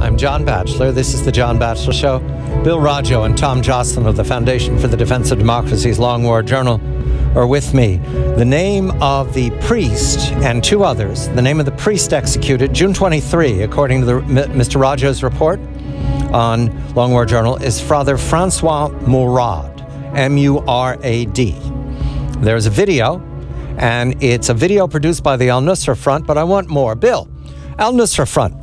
I'm John Batchelor. This is the John Batchelor Show. Bill Roggio and Tom Joscelyn of the Foundation for the Defense of Democracy's Long War Journal are with me. The name of the priest and two others, the name of the priest executed June 23, according to the, Mr. Roggio's report on Long War Journal, is Father Francois Murad, M U R A D. There's a video, and it's a video produced by the Al Nusra Front, but I want more. Bill, Al Nusra Front,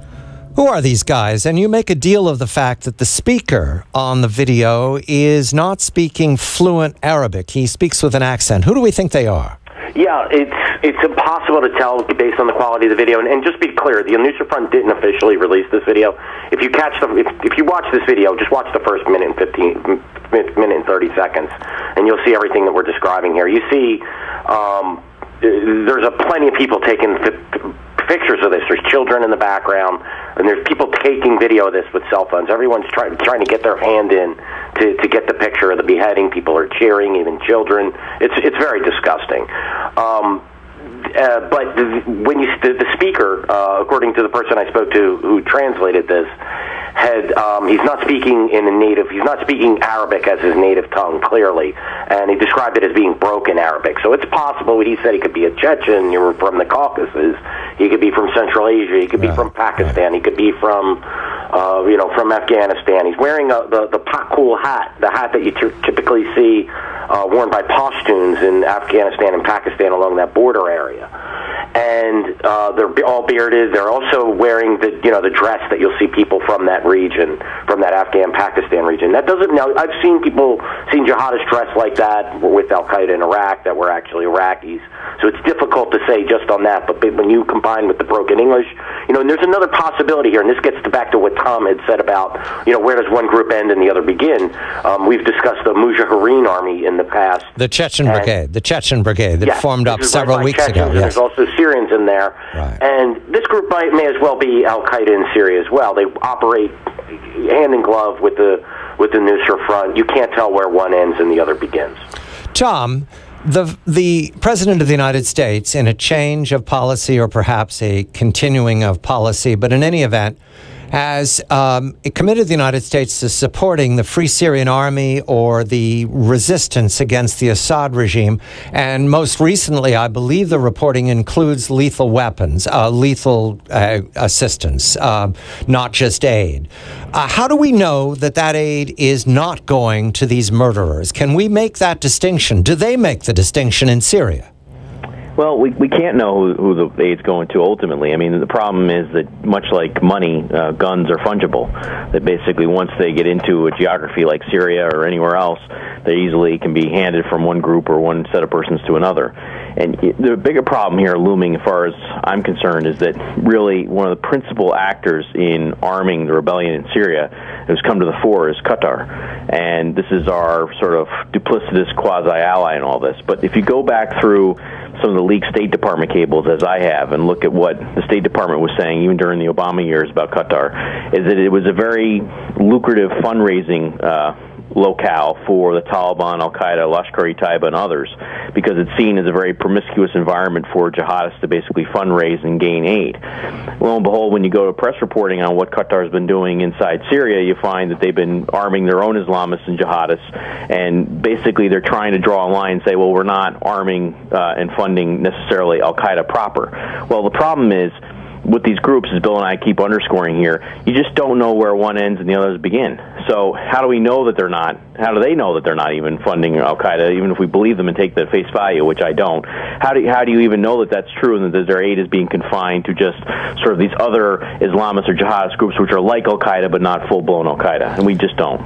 who are these guys? And you make a deal of the fact that the speaker on the video is not speaking fluent Arabic. He speaks with an accent. Who do we think they are? Yeah, it's it's impossible to tell based on the quality of the video. And, and just be clear, the Al-Nusra Front didn't officially release this video. If you catch the if, if you watch this video, just watch the first minute and fifteen minute and thirty seconds, and you'll see everything that we're describing here. You see, um, there's a plenty of people taking pictures of this. There's children in the background, and there's people taking video of this with cell phones. Everyone's trying trying to get their hand in to, to get the picture of the beheading. People are cheering, even children. It's it's very disgusting. Um, uh, but the, when you the, the speaker, uh, according to the person I spoke to who translated this, had um, he's not speaking in a native he's not speaking Arabic as his native tongue clearly, and he described it as being broken Arabic. So it's possible. He said he could be a Chechen, you were from the Caucasus, he could be from Central Asia, he could be from Pakistan, he could be from uh, you know from Afghanistan. He's wearing a, the the pakul hat, the hat that you t- typically see uh, worn by Pashtuns in Afghanistan and Pakistan along that border area and uh, they're all bearded. They're also wearing the you know the dress that you'll see people from that region, from that Afghan Pakistan region. That doesn't now. I've seen people seen jihadists dressed like that with Al Qaeda in Iraq that were actually Iraqis. So it's difficult to say just on that. But when you combine with the broken English, you know, and there's another possibility here, and this gets to back to what Tom had said about you know where does one group end and the other begin. Um, we've discussed the Mujahideen army in the past, the Chechen brigade, the Chechen brigade that formed up several weeks Chechens, ago. Yes. There's also Syrians in there, right. and this group might, may as well be Al Qaeda in Syria as well. They operate hand in glove with the with the Nusra Front. You can't tell where one ends and the other begins. Tom, the the president of the United States, in a change of policy or perhaps a continuing of policy, but in any event has um, committed the United States to supporting the Free Syrian Army or the resistance against the Assad regime. And most recently, I believe the reporting includes lethal weapons, uh, lethal uh, assistance, uh, not just aid. Uh, how do we know that that aid is not going to these murderers? Can we make that distinction? Do they make the distinction in Syria? Well, we, we can't know who, who the aid's going to ultimately. I mean, the problem is that much like money, uh, guns are fungible. That basically, once they get into a geography like Syria or anywhere else, they easily can be handed from one group or one set of persons to another. And the bigger problem here looming, as far as I'm concerned, is that really one of the principal actors in arming the rebellion in Syria has come to the fore is Qatar. And this is our sort of duplicitous quasi ally in all this. But if you go back through some of the leaked State Department cables, as I have, and look at what the State Department was saying, even during the Obama years about Qatar, is that it was a very lucrative fundraising uh, locale for the Taliban, Al Qaeda, Lashkar e Taiba, and others, because it's seen as a very promiscuous environment for jihadists to basically fundraise and gain aid. Lo and behold, when you go to press reporting on what Qatar's been doing inside Syria, you find that they've been arming their own Islamists and jihadists, and basically they're trying to draw a line and say, well, we're not arming uh, and funding necessarily Al Qaeda proper. Well, the problem is with these groups, as Bill and I keep underscoring here, you just don't know where one ends and the others begin. So how do we know that they're not? How do they know that they're not even funding Al Qaeda? Even if we believe them and take that face value, which I don't, how do how do you even know that that's true and that their aid is being confined to just sort of these other Islamist or jihadist groups which are like Al Qaeda but not full blown Al Qaeda? And we just don't.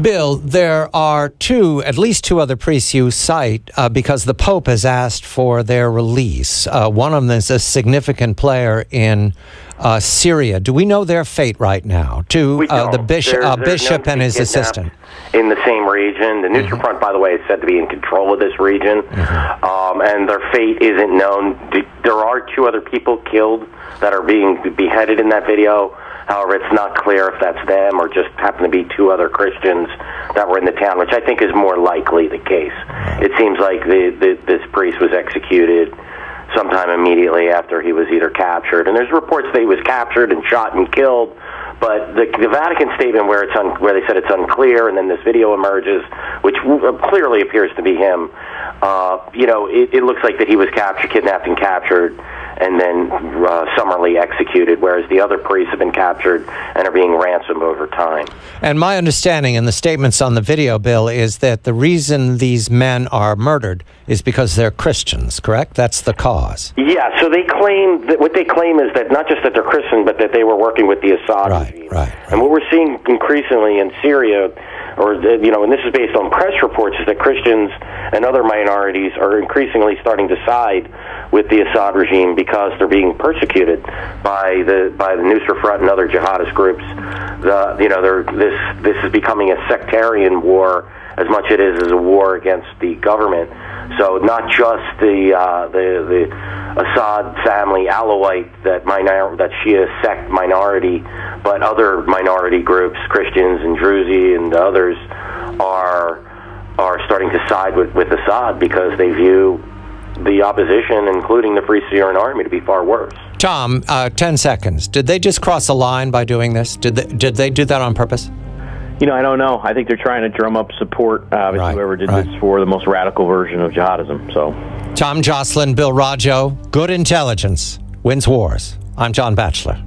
Bill, there are two, at least two other priests you cite uh, because the Pope has asked for their release. Uh, one of them is a significant player in uh, Syria. Do we know their fate right now? To uh, the there's bishop and his assistant in the same region. The Nusra mm-hmm. Front, by the way, is said to be in control of this region, mm-hmm. um, and their fate isn't known. There are two other people killed that are being beheaded in that video. However, it's not clear if that's them or just happen to be two other Christians that were in the town, which I think is more likely the case. It seems like the, the, this priest was executed sometime immediately after he was either captured. And there's reports that he was captured and shot and killed. But the, the Vatican statement, where it's un, where they said it's unclear, and then this video emerges, which clearly appears to be him. Uh, you know, it, it looks like that he was captured, kidnapped, and captured and then uh, summarily executed, whereas the other priests have been captured and are being ransomed over time. And my understanding in the statements on the video, Bill, is that the reason these men are murdered is because they're Christians, correct? That's the cause. Yeah, so they claim that what they claim is that not just that they're Christian, but that they were working with the Assad right, regime. Right, right. And what we're seeing increasingly in Syria or you know, and this is based on press reports, is that Christians and other minorities are increasingly starting to side with the Assad regime because they're being persecuted by the by the Nusra Front and other jihadist groups. The you know, this this is becoming a sectarian war as much it is as a war against the government. So not just the uh, the the Assad family Alawite that minor that Shia sect minority, but other minority groups, Christians and Druze and others, are are starting to side with, with Assad because they view the opposition, including the Free Syrian Army, to be far worse. Tom, uh, ten seconds. Did they just cross a line by doing this? Did they, did they do that on purpose? You know, I don't know. I think they're trying to drum up support. Uh, right, whoever did right. this for the most radical version of jihadism. So, Tom Joscelyn, Bill Roggio, good intelligence wins wars. I'm John Batchelor.